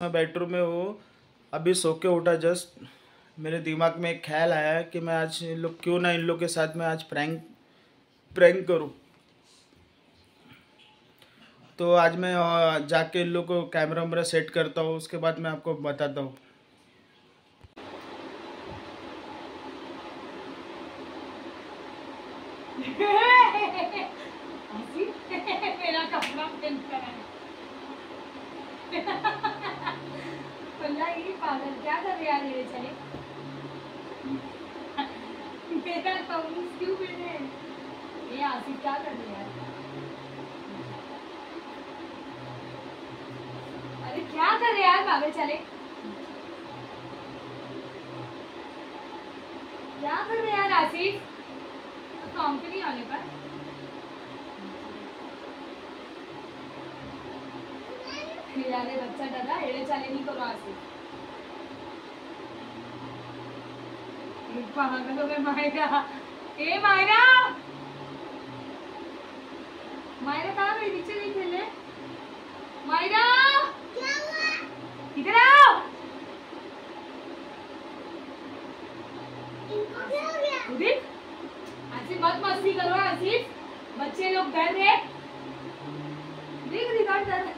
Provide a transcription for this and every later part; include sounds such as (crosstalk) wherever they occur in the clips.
मैं बेडरूम में हूँ। अभी सो के उठा जस्ट मेरे दिमाग में एक ख्याल आया कि मैं आज इन लोग, क्यों ना इन लोग के साथ में आज प्रैंक प्रैंक करूँ। तो आज मैं जाके इन लोग को कैमरा वैमरा सेट करता हूँ। उसके बाद मैं आपको बताता हूँ। (laughs) (laughs) मेरा कपड़ा पागल, क्या कर रहे मेरे चले मेरा कमीज क्यों पहने ये आसिफ क्या कर रहे यार? अरे क्या कर रहे यार पागल चले क्या कर रहे यार आसिफ? कंपनी आने पर एड़े चाले नहीं करो आसिफ पागल हो गए मायरा। ए मायरा! मायरा कहाँ गई? नीचे खेलने? मायरा! मस्ती करो बच्चे लोग डर देख रिकॉर्ड डर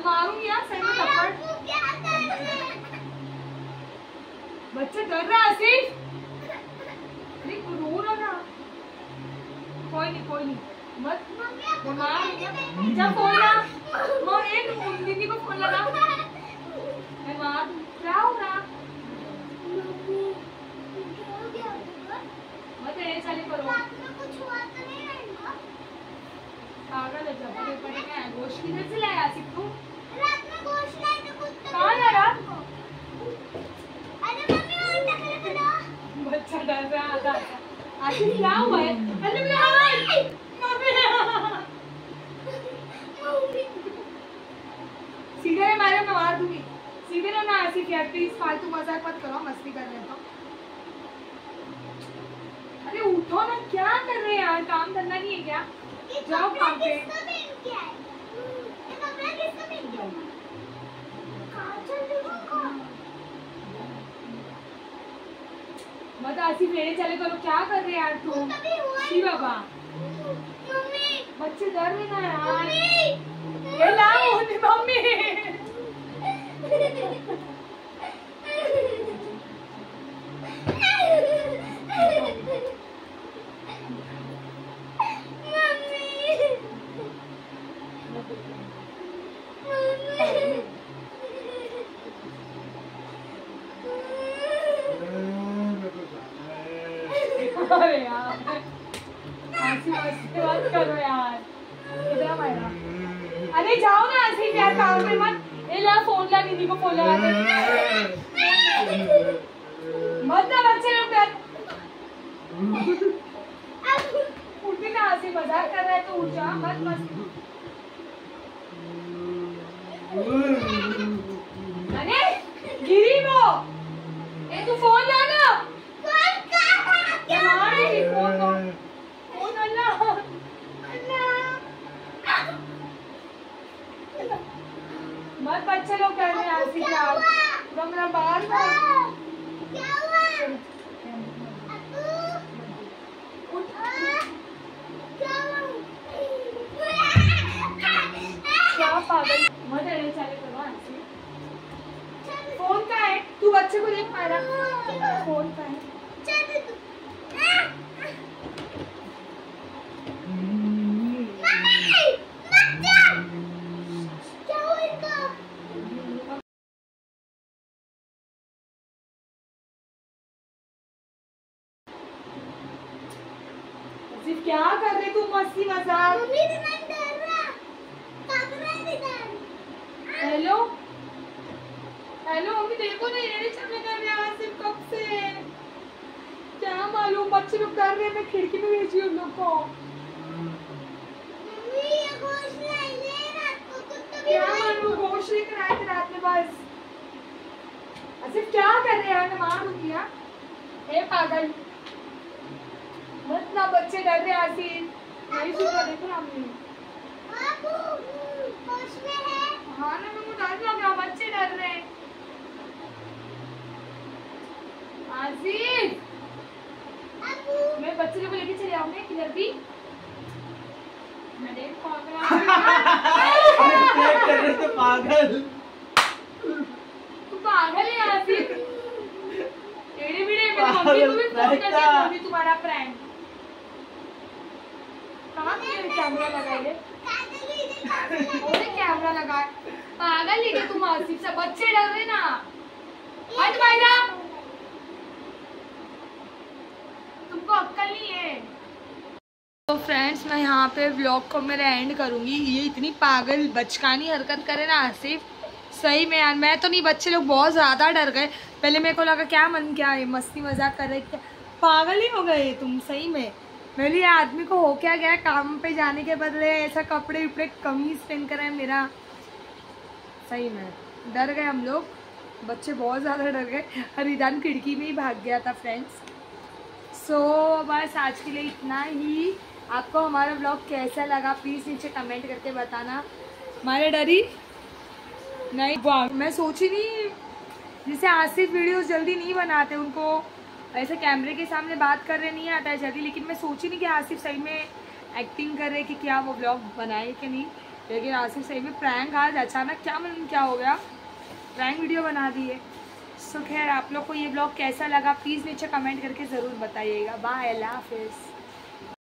मैं मारूँगी यार सही में थप्पड़। बच्चा डर रहा है रो रहा ना कोई नहीं कोई नहीं। मत। मैं मारूँगी जा फ़ोन ला मार एक दीदी को फ़ोन लगा मैं मार दूँ। क्या हो रहा मत तेरे चले करो पागल है जब तक पड़े क्या गोश्त किधर से लाया आसिफ तू कहाँ लाया बच्चा डर रहा था आसिफ क्या हुआ है? अरे मम्मी! सीधे मारे मैं मार दूँगी। सीधे ना ना आसिफ यार प्लीज़ फालतू मज़ाक मत करो मस्ती कर रहे तो अरे उठो ना क्या कर रहे हैं यार? काम करना नहीं है क्या? जाओ काम पे मत आसिफ मेरे चले करो क्या कर रहे हैं यार तुम शी बाबा। बच्चे डर रहे ना यार। ये लाओ मम्मी। (laughs) अरे यार। अरे जाओ ना आसिफ यार, काम पे मत। ए ला फ़ोन ला दीदी को फ़ोन लगा दे। मत ना बच्चे लोग डर उठ ना आसिफ मज़ाक कर रहा है तो उठ जा, मत मत अरे गिरी वो ए तू फ़ोन ला ना यार ये फ़ोन फ़ोन फ़ोन अल्लाह मत बच्चे लोग कर रहे हैं बाल ना क्या पागल? मत अरे चले करो आसिफ फ़ोन का है। तू बच्चे को देख पा रहा फ़ोन का है आसिफ क्या कर रहे तू मस्ती मज़ाक। हेलो? हेलो मम्मी देखो ना ये चले कर रहे हैं सिर्फ़ कब से? क्या मालूम बच्चे लोग कर रहे हैं मैं खिड़की में भेजी उन लोग को। क्या मालूम होश लेकर आए थे रात में बस। आसिफ क्या कर रहे हैं? मैं मार दूँगी हाँ? हे पागल। मत ना बच्चे डर रहे आसिफ नहीं सुन रहा देखो ना हाँ। ना को डर लग रहा बच्चे डर रहे आसिफ मैं बच्चे को लेके चले आऊँगी किधर भी। मैं पागल। (laughs) पागल। पागल है आसिफ टेढ़े (laughs) मेरे मैं मम्मी को भी फ़ोन तुम्हारा प्रैंक कहाँ कैमरा लगाए कैमरा लगा पागल है तुम आसिफ से बच्चे डर रहे ना। हट भाईरा तुमको अक्कल नहीं है? तो फ्रेंड्स मैं यहाँ पे व्लॉग को मेरा एंड करूँगी। ये इतनी पागल बचकानी हरकत करे ना आसिफ सही में यार मैं तो नहीं बच्चे लोग बहुत ज़्यादा डर गए। पहले मेरे को लगा क्या मन क्या है मस्ती मज़ाक कर रहे क्या पागल ही हो गए तुम सही में। मेरे आदमी को हो क्या गया? काम पे जाने के बदले ऐसा कपड़े उपड़े कमीज पहन कर है मेरा। सही में। डर गए हम लोग। बच्चे बहुत ज़्यादा डर गए। हरिदान खिड़की में ही भाग गया था फ्रेंड्स सो so, बस आज के लिए इतना ही। आपको हमारा ब्लॉग कैसा लगा? प्लीज़ नीचे कमेंट करके बताना। हमारे डरी? नहीं मैं सोची नहीं जैसे आसिफ वीडियोस जल्दी नहीं बनाते उनको। ऐसे कैमरे के सामने बात कर रहे, नहीं आता है जल्दी, लेकिन मैं सोची नहीं कि आसिफ सही में एक्टिंग कर रहे कि क्या वो ब्लॉग बनाए कि नहीं। लेकिन आसिफ सही में प्रैंक आज अचानक क्या मन क्या हो गया। प्रैंक वीडियो बना दिए। सो खैर, आप लोग को ये ब्लॉग कैसा लगा? प्लीज़ नीचे कमेंट करके ज़रूर बताइएगा। बाय अल्लाह हाफिज़